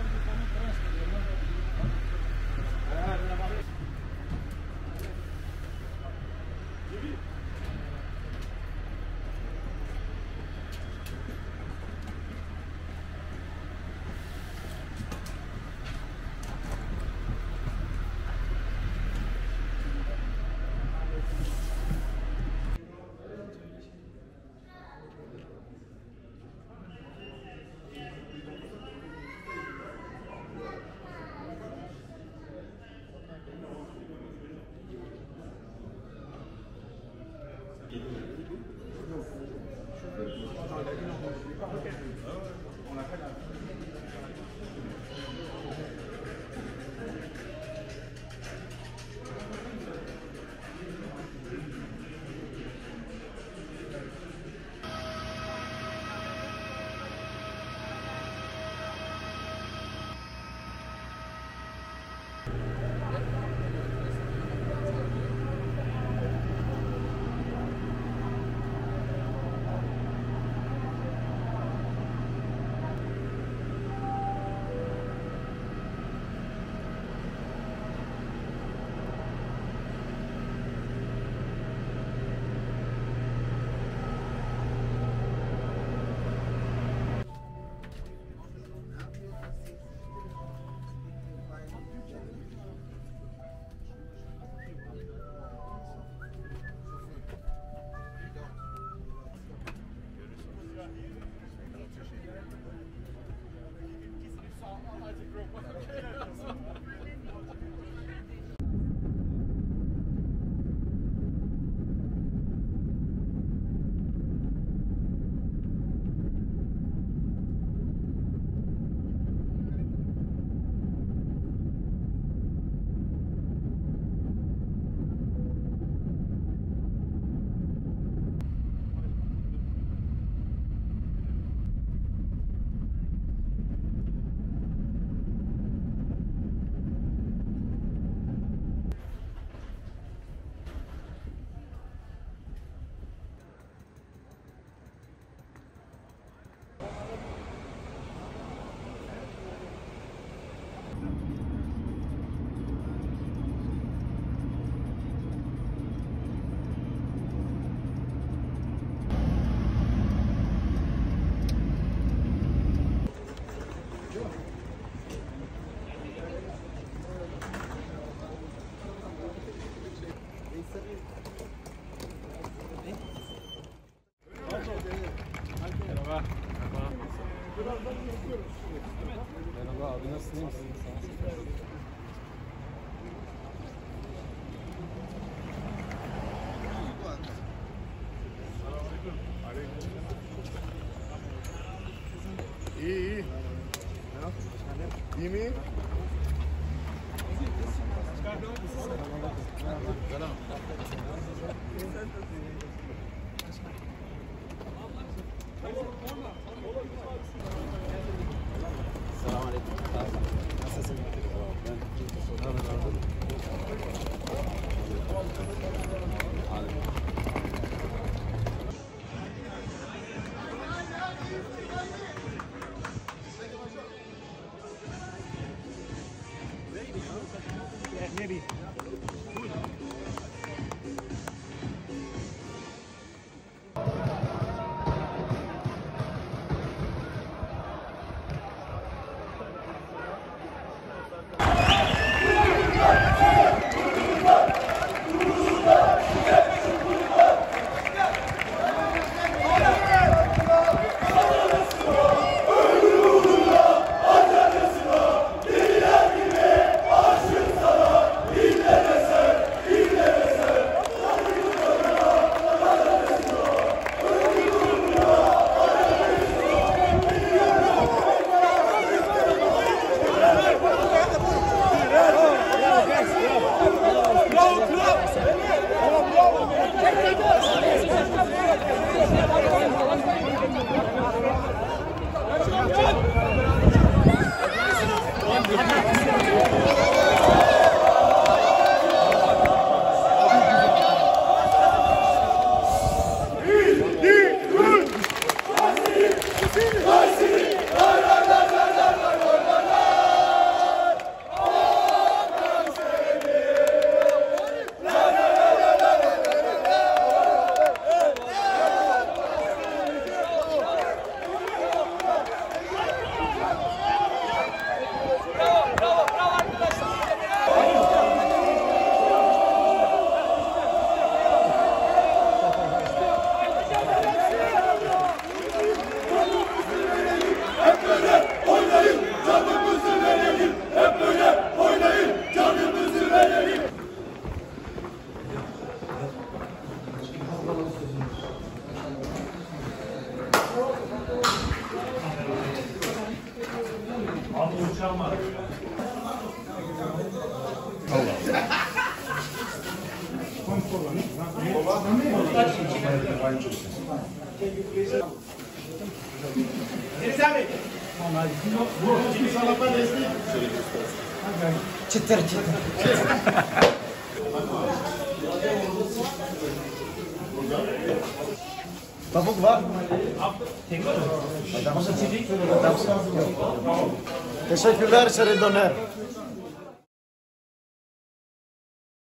Это только по трассе, magic robot. Merhaba abi nasılsın? iyi misin? İyi iyi. İyi mi? maybe Good. can var. Allah. Çıtır çıtır. Tabuk var. Tabuk var. Tabuk var. Tabuk var. Εσέ χιλιάρισε ρε τον